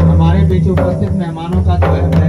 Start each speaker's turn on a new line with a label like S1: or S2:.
S1: हमारे बीच उपस्थित मेहमानों का जो है